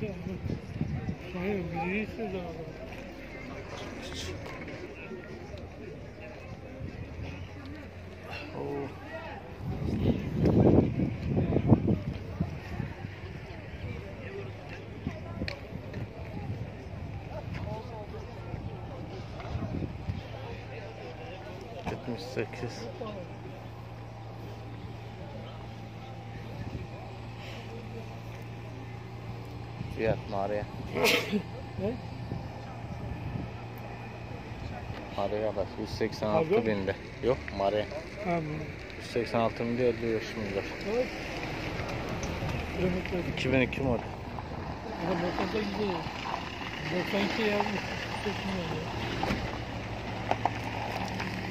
Hayır. Fiyat Maria. Ne? Maria bak 186 Pardon? binde. Yok Maria. Tamam. 186 binde 55 milyar. Evet. Kilometre. 2002 model. Adam 90'da gidiyor. 92 yazmış.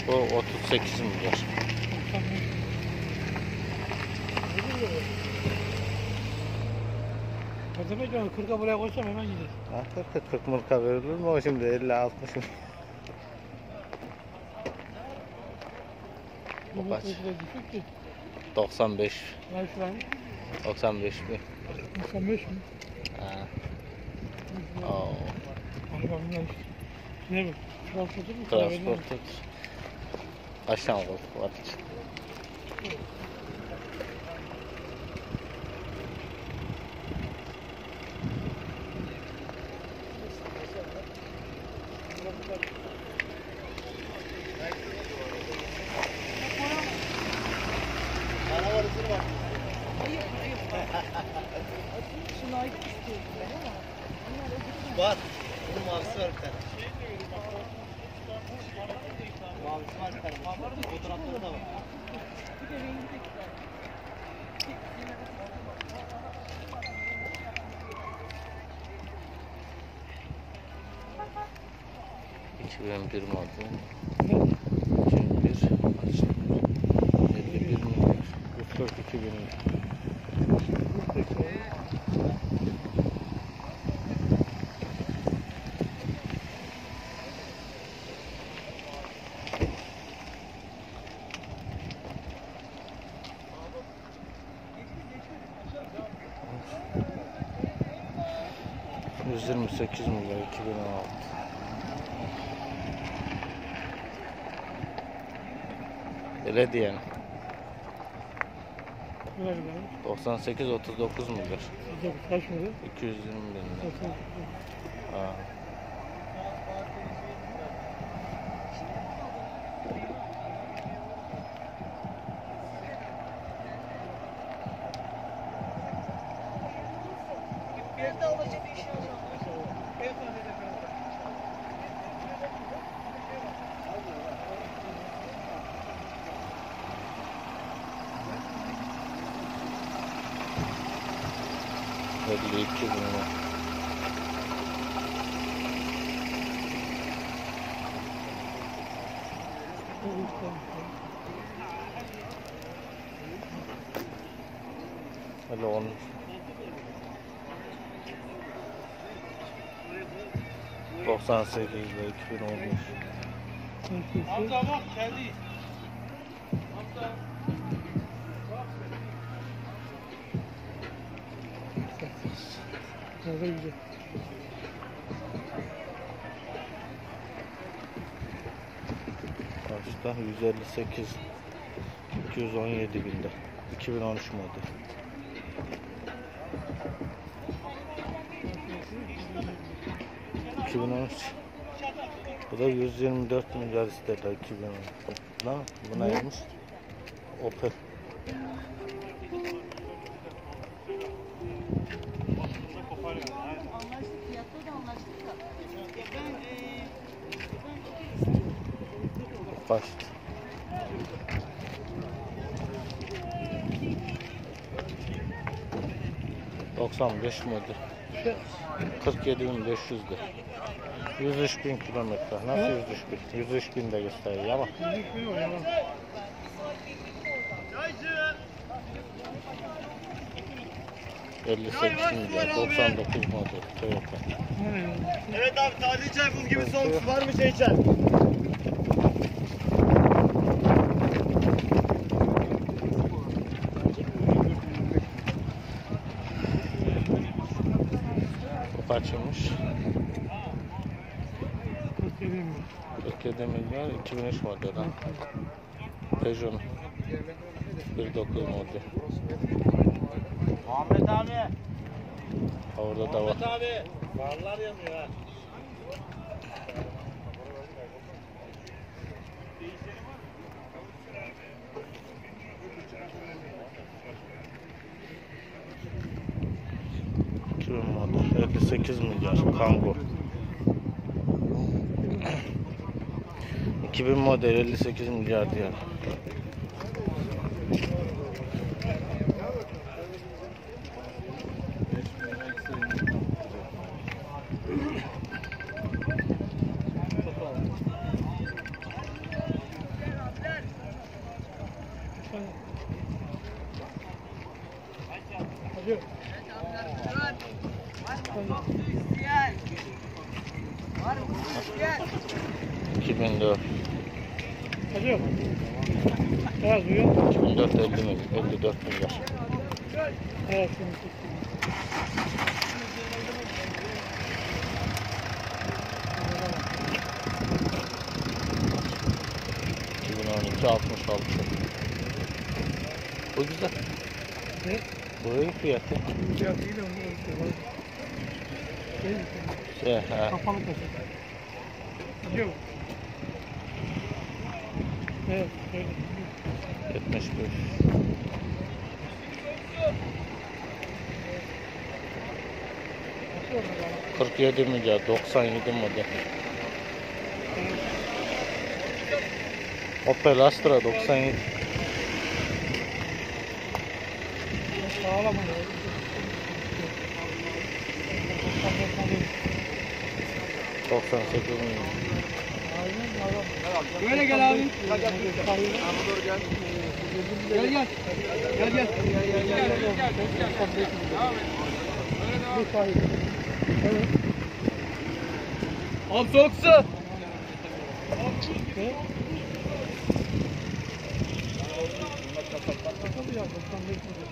O 38 milyar. 95. Ne demek onu 40'a buraya koysam hemen gider. Ha, 40 40 mırka verilir mi o şimdi 50 60 mı? Bu kaç? metresi de düşük ki. 95 Ben şu an 95 mi? 95 mi? Ha. Oo. Ne bu? Transportu mu? transporter. Aşağı koltuk var. Var. Bunun mavisi var bir tane. Mavisi var bir tane. Fotoğrafları da var. iki bin bir model. Ne? 2001 kaç? 51 milyar. 142 bin. Yüz yirmi sekiz milyar iki bin on altı. Öyle diyelim. Var abi? 98 39 milyar. Sıcak kaç mı? 220 bin lira. 90. Ha. Evde alacak bir şey olacak. İki bin lira. Öyle on. Doksan sekiz ve iki bin Hamza. güzel. Kaçta? 158 217 binde. 2013 model. ...2013... Bu da 124 milyar istedi 2013. Lan bu Ne? neymiş? Opel. Kaçtı? ...95 model. Şey, 47.500'dü. 103 bin kilometre. Nasıl 103 bin? 103 bin de gösteriyor ama. bir şey var ya. 58 milyar. 99 model. Toyota. Evet abi taze çay buz gibi soğuk var mı şey çay? Kaçırmış? 47 mi? 47 milyar 2003 model. Peugeot 1.9 model. Ahmet abi. Orada da var. Ahmet abi. Varlar yanıyor ha. 8 milyar Kangoo. 2000 model 58 milyar diyor. Hadi. Biraz uyan. 2004 50 milyar. 54 milyar. Evet, şimdi tuttum. 2012 66. Bu güzel. Ne? Bu iyi fiyatı. Ya değil de ölçüyor. Şey mi? Ha. Kapalı kaset. Gidiyor mu? Evet, evet. 75. Bakıyor mu bana? 47 milyar 97 model. Opel Astra 97. Sağlam ama. 98 milyar. Böyle gel abi. Gel gel. Gel gel. Gel gel. Abi soğuk su. Ne? Tabii ya, 95 milyon.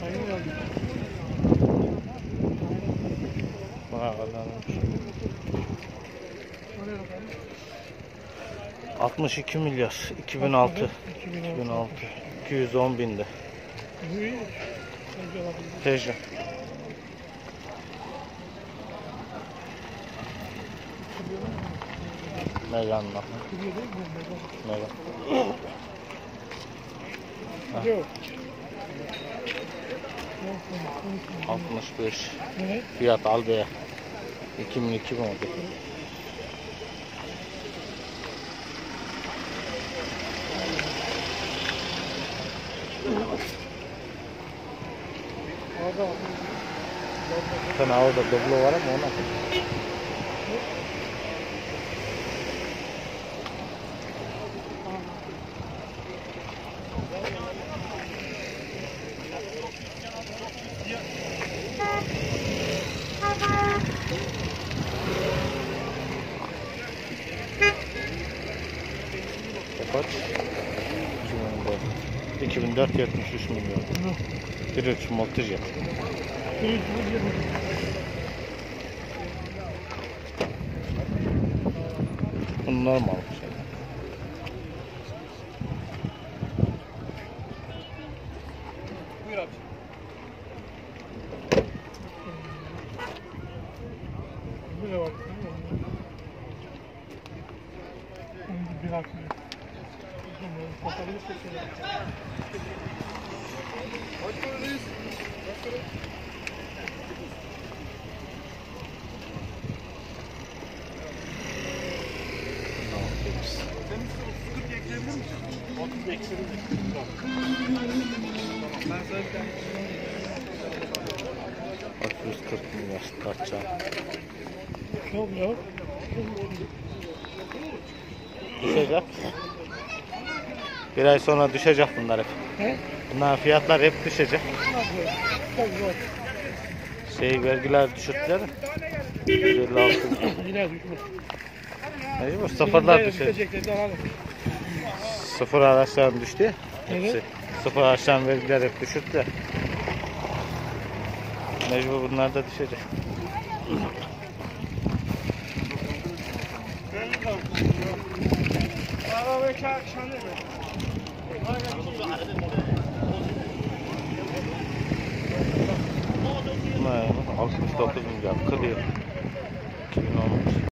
Sayın yazdım. Buna kadarmış. Oraya bakalım. 62 milyar 2006. 2006. 210 binde. Peugeot. Megan'la. Megan. Gidiyor. 65. Evet. Fiyat Albea. 2002 model. Orada bak. Bir tane orada doblo var ama ona. Kaç? 2004. 2004 73 milyon. Bir üç multijet. Bir yüz yirmi. Bu normal bir şey. Buyur abi. Böyle bak. Şimdi bir dakika. Bakabilir misin? Bak 140 milyon kaçacağım. Yok yok. Düşecek. Bir ay sonra düşecek bunlar hep. He? Bunların fiyatlar hep düşecek. Şey vergiler düşürttüler. 156 Yine düşmüş. Sıfırlar düşecek. Sıfır araçların düştü. Hepsi. Evet. Sıfır aşan vergiler hep de. Mecbur bunlar da düşecek. Ne? 69 milyar kılıyor. 2015.